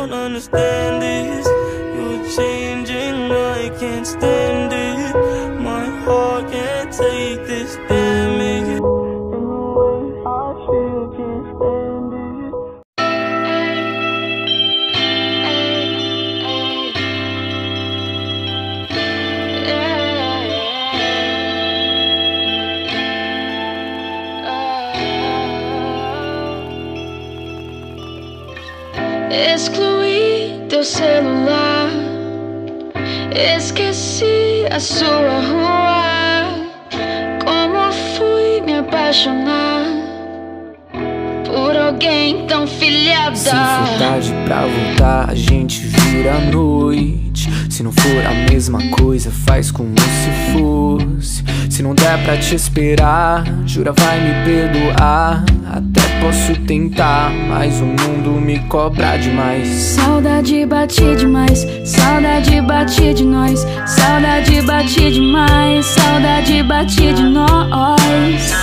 don't understand this. You're changing, I can't stand it. My heart can't take this. Excluí teu celular. Esqueci a sua rua. Como fui me apaixonar por alguém tão filhada. Se for tarde pra voltar, a gente vira noite. Se não for a mesma coisa, faz como se fosse. Se não der pra te esperar, jura vai me perdoar. Até posso tentar, mas o mundo me cobra demais. Saudade bate demais, saudade bate de nós, saudade bate demais, saudade bate de nós.